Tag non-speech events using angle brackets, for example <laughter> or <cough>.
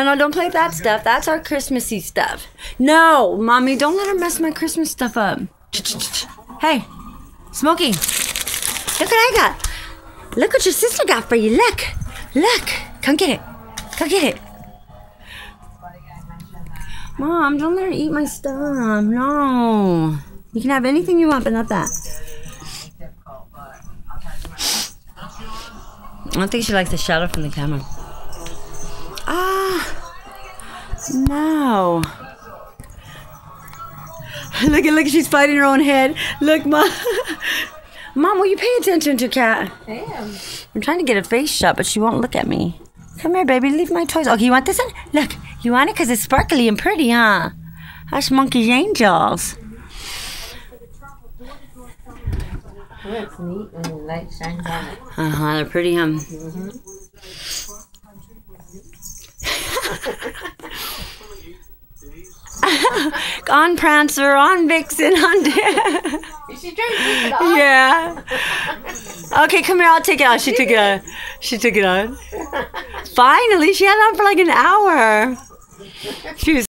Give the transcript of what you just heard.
No, don't play that stuff. That's our Christmassy stuff. No, mommy, don't let her mess my Christmas stuff up. Hey, Smokey, look what I got. Look what your sister got for you. Look, look. Come get it. Come get it. Mom, don't let her eat my stuff. No. You can have anything you want, but not that. I don't think she likes the shadow from the camera. Ah, no. Look at look, she's fighting her own head. Look, mom. <laughs> Mom, will you pay attention to Cat? I am. I'm trying to get a face shot, but she won't look at me. Come here, baby. Leave my toys. Okay, you want this one? Look, you want it because it's sparkly and pretty, huh? That's Monkey's Angels. Oh, it's neat when the light shines on it. Uh huh. They're pretty, um. <laughs> on Prancer, on Vixen, on. Is she it off? yeah. Okay, come here. I'll take it out. She took it out. She took it out. Finally, she had it on for like an hour. She was